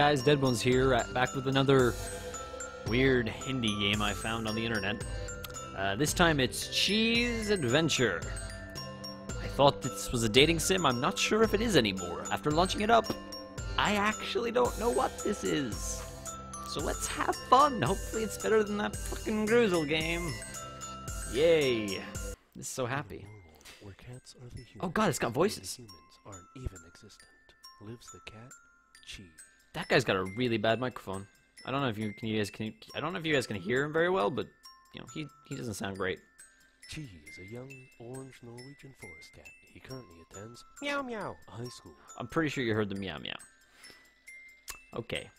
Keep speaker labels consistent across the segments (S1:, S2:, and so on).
S1: Guys, Deadbones here, uh, back with another weird indie game I found on the internet. Uh, this time it's Chii's Adventure. I thought this was a dating sim, I'm not sure if it is anymore. After launching it up, I actually don't know what this is. So let's have fun, hopefully it's better than that fucking Gruzel game. Yay. This is so happy.
S2: Where cats are the
S1: Oh god, it's got voices.
S2: humans aren't even existent. Lives the cat, Cheese.
S1: That guy's got a really bad microphone. I don't know if you can you guys can I don't know if you guys can hear him very well, but you know, he he doesn't sound great.
S2: Cheese, a young orange Norwegian forest cat. He currently attends Meow Meow High School.
S1: I'm pretty sure you heard the meow meow. Okay.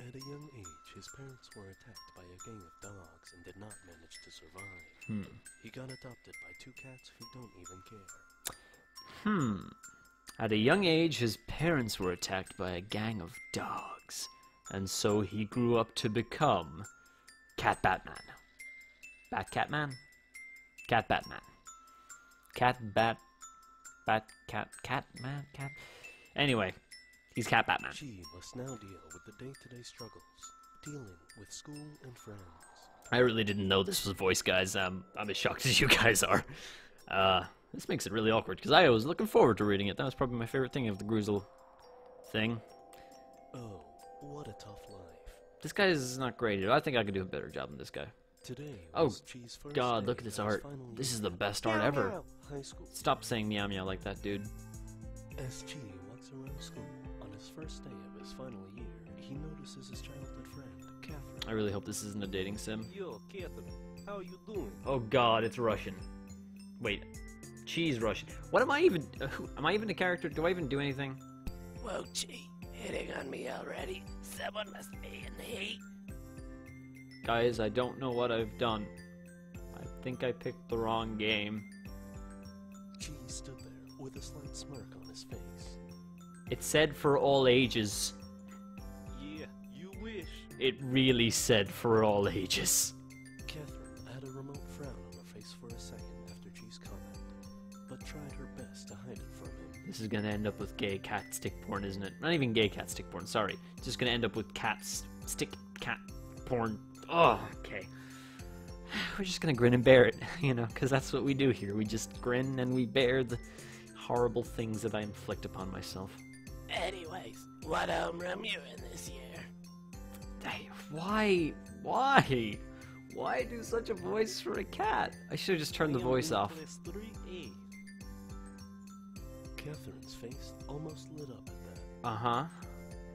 S2: At a young age, his parents were attacked by a gang of dogs and did not manage to survive.
S1: Hmm.
S2: He got adopted by two cats who don't even care.
S1: Hmm. At a young age, his parents were attacked by a gang of dogs, and so he grew up to become Cat Batman. Bat Catman? Cat Batman. Cat Bat Bat Cat Catman Cat Anyway, he's Cat Batman.
S2: She must now deal with the day-to-day struggles, dealing with school and friends.
S1: I really didn't know this was voice, guys. Um, I'm as shocked as you guys are. Uh, this makes it really awkward because I was looking forward to reading it. That was probably my favorite thing of the Gruzel thing.
S2: Oh, what a tough life.
S1: This guy is not great. I think I could do a better job than this guy.
S2: Today
S1: Oh,
S2: was Chi's first
S1: God, look at this art. This is the best art
S2: Meow
S1: ever.
S2: High school.
S1: Stop saying meow meow like that, dude.
S2: Chi walks around school on his first day of his final year, he notices his childhood friend, Catherine.
S1: I really hope this isn't a dating sim.
S2: Yo, Catherine, how you doing?
S1: Oh God, it's Russian. Wait, cheese rush. What am I even? Who, am I even a character? Do I even do anything?
S3: Whoa, Chi, hitting on me already? Someone must be in the heat.
S1: Guys, I don't know what I've done. I think I picked the wrong game.
S2: Chi stood there with a slight smirk on his face.
S1: It said for all ages.
S2: Yeah, you wish.
S1: It really said for all ages.
S2: Catherine had a remote frown but tried her best to hide it from him.
S1: This is gonna end up with gay cat stick porn, isn't it? Not even gay cat stick porn, sorry. It's just gonna end up with cat stick cat porn. Oh, okay. We're just gonna grin and bear it, you know, because that's what we do here. We just grin and we bear the horrible things that I inflict upon myself.
S3: Anyways, what home run you in this year?
S1: Hey, why? Why? Why do such a voice for a cat? I should have just turned the
S2: I am
S1: voice
S2: in
S1: off.
S2: Class 3A. Catherine's face almost lit up at that.
S1: Uh huh.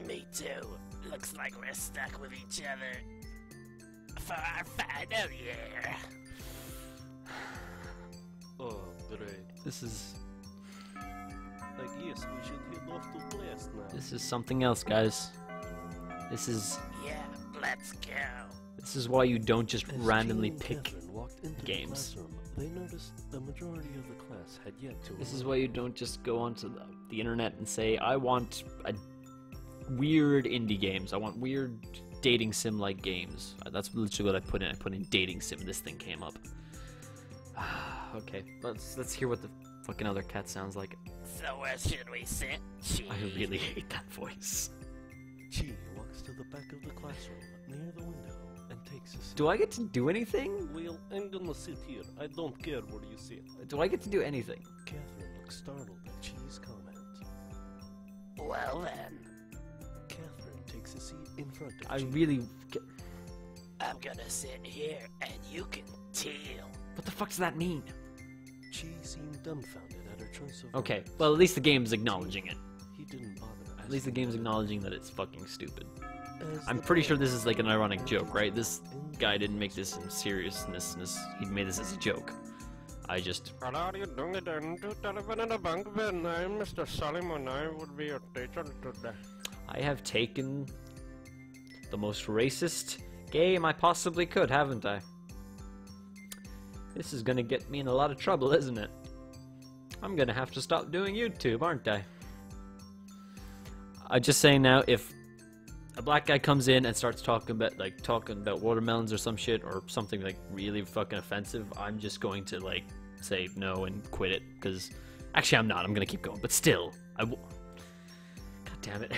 S3: Me too. Looks like we're stuck with each other. For our final year.
S2: Oh, great.
S1: This is
S2: I guess we should head off to class now.
S1: this is something else, guys. This is
S3: Yeah, let's go.
S1: this is why you don't just
S2: As
S1: randomly
S2: Jean
S1: pick
S2: Catherine walked into
S1: games.
S2: The classroom, they noticed the majority of the class had yet to
S1: This is why you don't just go onto the, the internet and say, I want a weird indie games. I want weird dating sim like games. Uh, That's literally what I put in. I put in dating sim. This thing came up. okay, let's let's hear what the fucking other cat sounds like.
S3: So where should we sit? Chi?
S1: I really hate that voice.
S2: Chi walks to the back of the classroom near the window and a seat.
S1: Do I get to do anything?
S2: Well, I'm gonna sit here. I don't care where you sit.
S1: Do I get to do anything?
S2: Catherine looks startled at Chi's comment.
S3: Well then,
S2: Catherine takes a seat in front of
S1: I
S2: Chi.
S1: really.
S3: I'm gonna sit here and you can teal.
S1: What the fuck does that mean?
S2: Chi seemed dumbfounded at her choice of
S1: Okay,
S2: words.
S1: well at least the game's acknowledging it.
S2: He didn't bother
S1: At least the
S2: asking
S1: game's acknowledging that it's fucking stupid.
S2: As
S1: I'm pretty sure this is like an ironic joke, right? This guy didn't make this in seriousness. He made this as a joke. I just.
S4: Hello, are you doing it in to telephone in the bank Ben? I'm Mr. Solomon. I would be your teacher today.
S1: I have taken the most racist game I possibly could, haven't I? This is gonna get me in a lot of trouble, isn't it? I'm gonna have to stop doing YouTube, aren't I? I'm just saying now, if a black guy comes in and starts talking about like talking about watermelons or some shit or something like really fucking offensive, I'm just going to like say no and quit it because actually I'm not. I'm gonna keep going, but still, I. W- God damn it.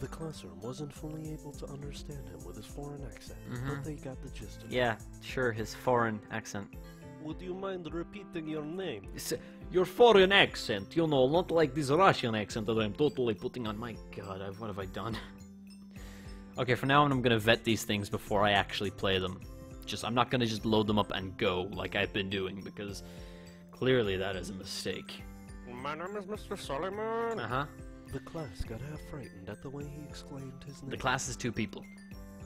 S2: The classroom wasn't fully able to understand him with his foreign accent,
S1: Mhm.
S2: but they got the gist of it.
S1: Yeah, sure, his foreign accent.
S2: Would you mind repeating your name?
S1: It's, uh, your foreign accent, you know, not like this Russian accent that I'm totally putting on. My god, I've, what have I done? Okay, for now on, I'm gonna vet these things before I actually play them. Just, I'm not gonna just load them up and go like I've been doing, because clearly that is a mistake.
S4: My name is Mr. Solomon.
S1: Uh huh.
S2: The class got half frightened at the way he exclaimed his name.
S1: The class is two people.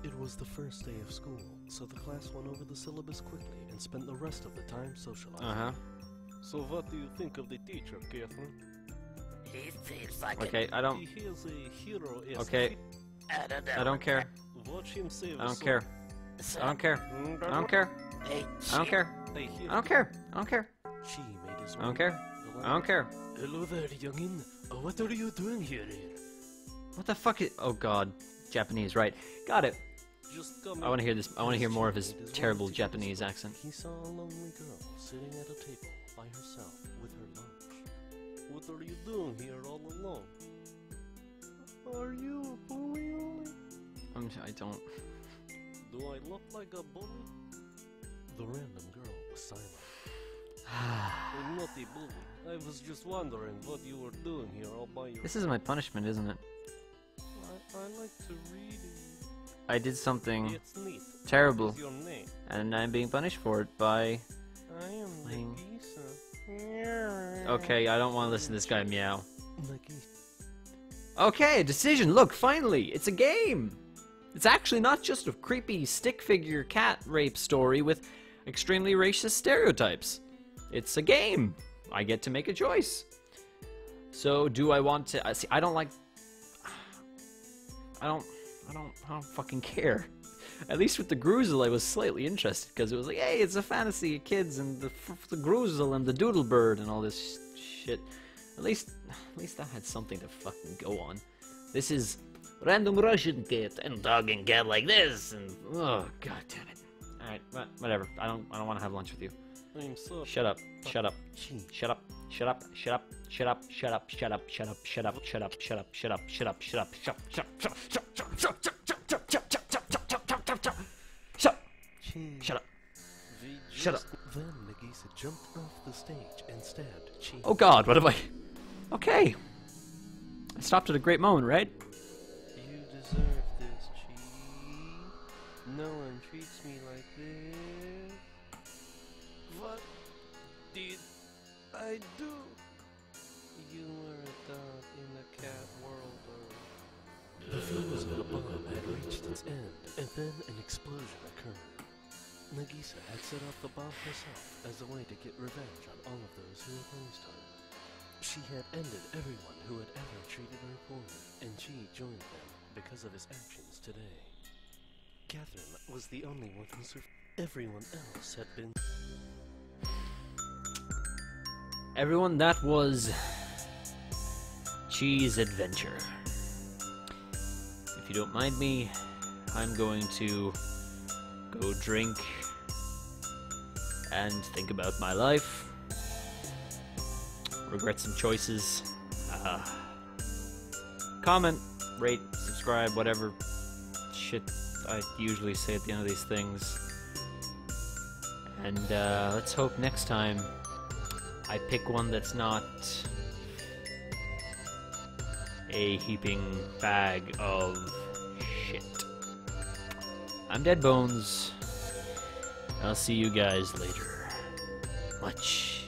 S2: It was the first day of school, so the class went over the syllabus quickly and spent the rest of the time socializing.
S1: Uh huh.
S2: So what do you think of the teacher, Catherine?
S3: He seems like
S1: Okay, I don't.
S2: He is a hero. yes.
S1: Okay,
S3: I don't know.
S1: I don't care.
S2: Watch him save
S1: I
S2: a
S1: don't care. I don't care. I don't care. I don't care.
S2: I
S1: don't care. I don't care.
S2: Chi made his
S1: I don't care. I don't care.
S2: Hello there, youngin. What are you doing here?
S1: What the fuck is? Oh god, Japanese, right? Got it.
S2: Just come
S1: I want to hear this. I want to hear more of his terrible Japanese
S2: room,
S1: accent.
S2: He saw a lonely girl sitting at a table by herself with her lunch. What are you doing here all alone? Are you a bully, Ollie?
S1: I'm, I don't.
S2: Do I look like a bully? The random girl was silent. I'm not a bully. I was just wondering what you were doing here all by yourself.
S1: this is my punishment, isn't it?
S2: I, I like to read.
S1: I did something terrible,
S2: your name?
S1: and I'm being punished for it by.
S2: I am
S1: Playing-
S2: Nagisa.
S1: Okay, I don't want to listen to this guy meow.
S2: Nagisa.
S1: Okay, a decision. Look, finally, it's a game. It's actually not just a creepy stick figure cat rape story with extremely racist stereotypes. It's a game. I get to make a choice. So, do I want to? I see. I don't like. I don't. I don't. I don't fucking care. At least with the Gruzel, I was slightly interested because it was like, hey, it's a fantasy of kids and the the Gruzel and the Doodle Bird and all this sh- shit. At least, at least I had something to fucking go on. This is random Russian cat and dog and cat like this, and oh god damn it! All right, whatever. I don't, I don't want to have lunch with you.
S2: I'm so
S1: Shut up! Shut up! Shut up! Shut up! Shut up! Shut up! Shut up! Shut up! Shut up! Shut up! Shut up! Shut up! Shut up! Shut up! Shut up! Shut up, shut up, shut shut shut shut shut shut shut shut shut shut shut shut shut shut shut
S2: Chi.
S1: shut up!
S2: We
S1: Shut up.
S2: Then Nagisa jumped off the stage and stabbed Chi.
S1: Oh god, what have I? Okay. I stopped at a great moment, right?
S2: You deserve this, Chi. No one treats me like this. What did I do? You were a dog in the cat world. Oh. The fuse of the bomb had reached its end, and then an explosion occurred. Nagisa had set off the bomb herself as a way to get revenge on all of those who opposed her. She had ended everyone who had ever treated her poorly, and she joined them because of his actions today. Catherine was the only one who survived. Everyone else had been.
S1: Everyone, that was Chii's Adventure. If you don't mind me, I'm going to go drink and think about my life, regret some choices, uh, comment, rate, subscribe, whatever shit I usually say at the end of these things. And uh, let's hope next time I pick one that's not a heaping bag of shit. I'm Dead Bones. I'll see you guys later much.